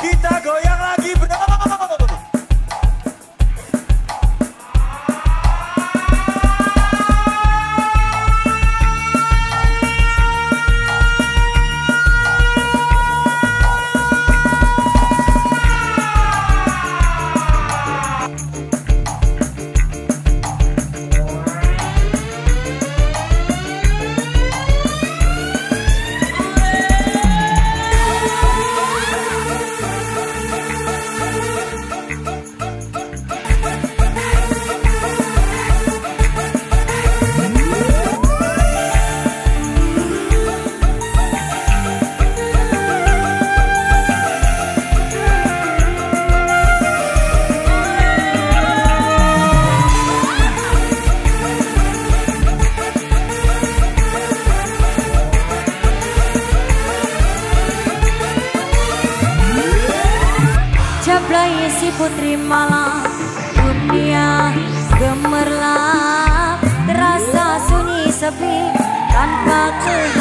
Kita goyang lagi bro. Putri malam dunia gemerlap. Terasa sunyi sepi tanpa menghiasi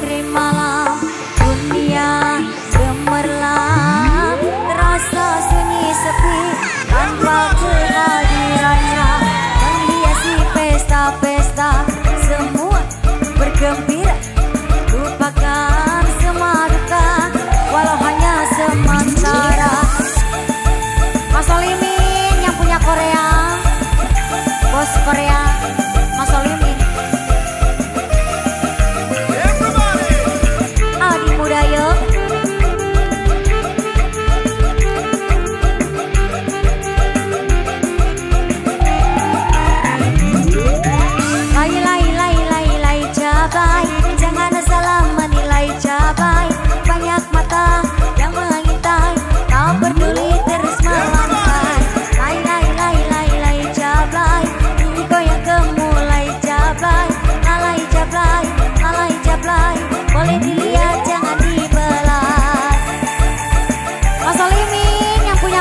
Terimalah.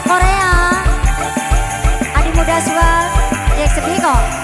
Korea. Adi Muda Sual Jack Sepiko.